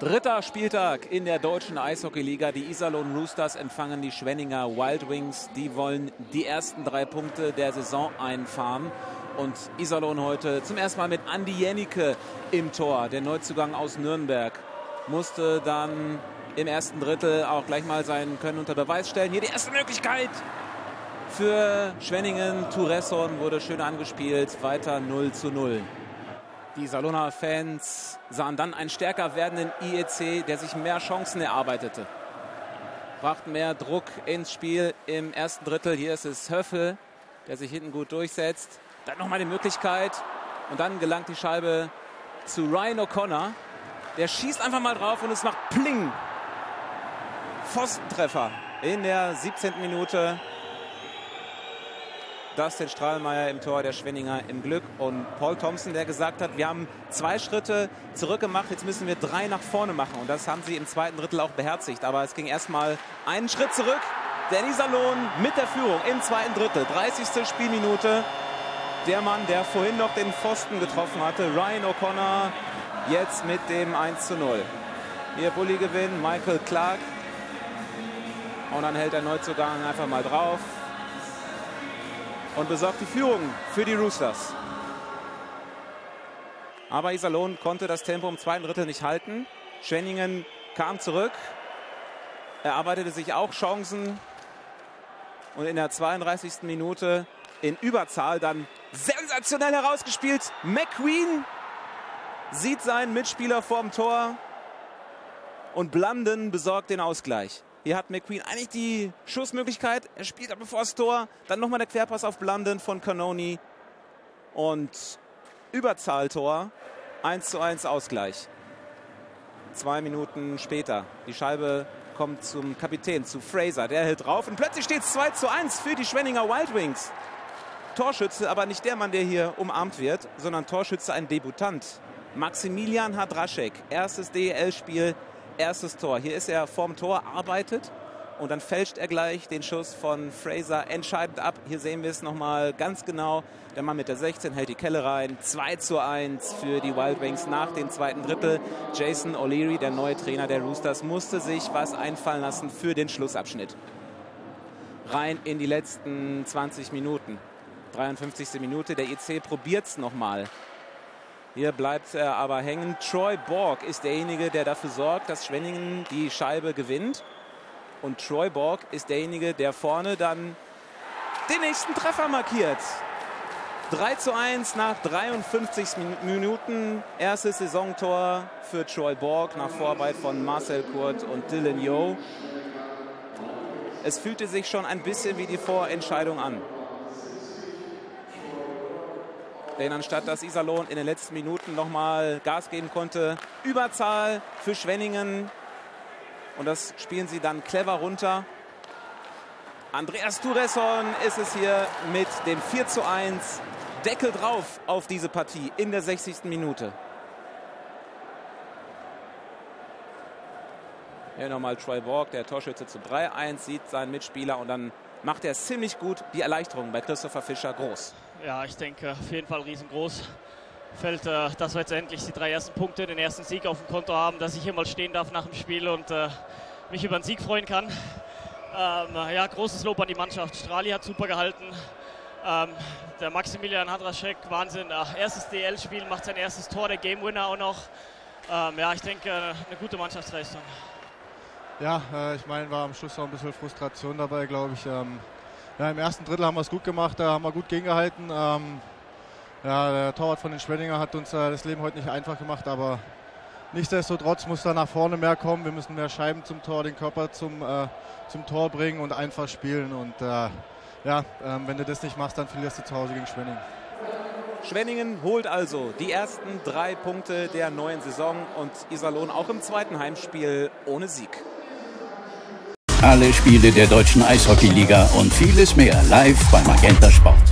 Dritter Spieltag in der deutschen Eishockeyliga. Die Iserlohn Roosters empfangen die Schwenninger Wild Wings. Die wollen die ersten drei Punkte der Saison einfahren. Und Iserlohn heute zum ersten Mal mit Andi Jennike im Tor. Der Neuzugang aus Nürnberg musste dann im ersten Drittel auch gleich mal sein Können unter Beweis stellen. Hier die erste Möglichkeit für Schwenningen. Touresson wurde schön angespielt. Weiter 0 zu 0. Die Salona-Fans sahen dann einen stärker werdenden IEC, der sich mehr Chancen erarbeitete. Brachten mehr Druck ins Spiel im ersten Drittel. Hier ist es Höffel, der sich hinten gut durchsetzt. Dann nochmal die Möglichkeit. Und dann gelangt die Scheibe zu Ryan O'Connor. Der schießt einfach mal drauf und es macht Pling. Pfostentreffer in der 17. Minute. Dustin Strahlmeier im Tor der Schwenninger im Glück und Paul Thompson, der gesagt hat, wir haben zwei Schritte zurück gemacht, jetzt müssen wir drei nach vorne machen. Und das haben sie im zweiten Drittel auch beherzigt. Aber es ging erstmal einen Schritt zurück. Der Iserlohn mit der Führung im zweiten Drittel, 30. Spielminute. Der Mann, der vorhin noch den Pfosten getroffen hatte, Ryan O'Connor, jetzt mit dem 1 zu 0. Hier Bulli gewinn, Michael Clark. Und dann hält der Neuzugang einfach mal drauf und besorgt die Führung für die Roosters. Aber Iserlohn konnte das Tempo im zweiten Drittel nicht halten. Schwenningen kam zurück, erarbeitete sich auch Chancen und in der 32. Minute in Überzahl dann sensationell herausgespielt. McQueen sieht seinen Mitspieler vorm Tor und Blunden besorgt den Ausgleich. Hier hat McQueen eigentlich die Schussmöglichkeit. Er spielt aber vor das Tor. Dann nochmal der Querpass auf Blunden von Canoni. Und Überzahltor. 1 zu 1 Ausgleich. Zwei Minuten später. Die Scheibe kommt zum Kapitän, zu Fraser. Der hält drauf und plötzlich steht es 2 zu 1 für die Schwenninger Wild Wings. Torschütze, aber nicht der Mann, der hier umarmt wird, sondern Torschütze ein Debutant. Maximilian Hadraschek, erstes DEL-Spiel erstes Tor. Hier ist er vorm Tor, arbeitet und dann fälscht er gleich den Schuss von Fraser entscheidend ab. Hier sehen wir es nochmal ganz genau. Der Mann mit der 16 hält die Kelle rein. 2 zu 1 für die Wild Wings nach dem zweiten Drittel. Jason O'Leary, der neue Trainer der Roosters, musste sich was einfallen lassen für den Schlussabschnitt. Rein in die letzten 20 Minuten. 53. Minute. Der EC probiert es nochmal. Hier bleibt er aber hängen. Troy Borg ist derjenige, der dafür sorgt, dass Schwenningen die Scheibe gewinnt. Und Troy Borg ist derjenige, der vorne dann den nächsten Treffer markiert. 3 zu 1 nach 53 Minuten. Erstes Saisontor für Troy Borg nach Vorarbeit von Marcel Kurt und Dylan Yo. Es fühlte sich schon ein bisschen wie die Vorentscheidung an. Denn anstatt dass Iserlohn in den letzten Minuten nochmal Gas geben konnte, Überzahl für Schwenningen. Und das spielen sie dann clever runter. Andreas Touresson ist es hier mit dem 4 zu 1. Deckel drauf auf diese Partie in der 60. Minute. Hier nochmal Troy Borg, der Torschütze zu 3-1, sieht seinen Mitspieler und dann macht er ziemlich gut die Erleichterung bei Christopher Fischer groß ja, ich denke auf jeden Fall riesengroß. Fällt, äh, dass wir jetzt endlich die drei ersten Punkte, den ersten Sieg auf dem Konto haben, dass ich hier mal stehen darf nach dem Spiel und äh, mich über einen Sieg freuen kann. Ähm, ja, großes Lob an die Mannschaft. Strali hat super gehalten. Ähm, der Maximilian Hadraschek, Wahnsinn. Äh, erstes DL-Spiel, macht sein erstes Tor, der Game Winner auch noch. Ähm, ja, ich denke, eine gute Mannschaftsleistung. Ja, äh, ich meine, war am Schluss auch ein bisschen Frustration dabei, glaube ich. Ähm, ja, Im ersten Drittel haben wir es gut gemacht, da haben wir gut gegengehalten. Ähm, ja, der Torwart von den Schwenninger hat uns äh, das Leben heute nicht einfach gemacht, aber nichtsdestotrotz muss da nach vorne mehr kommen. Wir müssen mehr Scheiben zum Tor, den Körper zum, äh, zum Tor bringen und einfach spielen. Und äh, ja, ähm, wenn du das nicht machst, dann verlierst du zu Hause gegen Schwenningen. Schwenningen holt also die ersten drei Punkte der neuen Saison und Iserlohn auch im zweiten Heimspiel ohne Sieg. Alle Spiele der deutschen Eishockeyliga und vieles mehr live beim Magenta Sport.